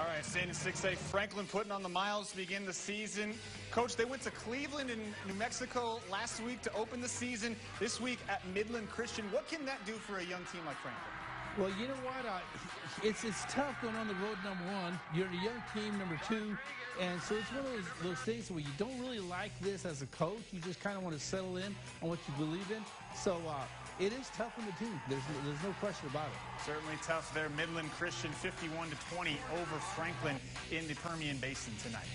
All right, staying in 6A, Franklin putting on the miles to begin the season. Coach, they went to Cleveland and New Mexico last week to open the season. This week at Midland Christian. What can that do for a young team like Franklin? Well, you know what? Uh, it's it's tough going on the road. Number one, you're a young team. Number two, and so it's one of those, those things where you don't really like this as a coach. You just kind of want to settle in on what you believe in. So uh, it is tough on the team. There's there's no question about it. Certainly tough there. Midland Christian 51 to 20 over Franklin in the Permian Basin tonight.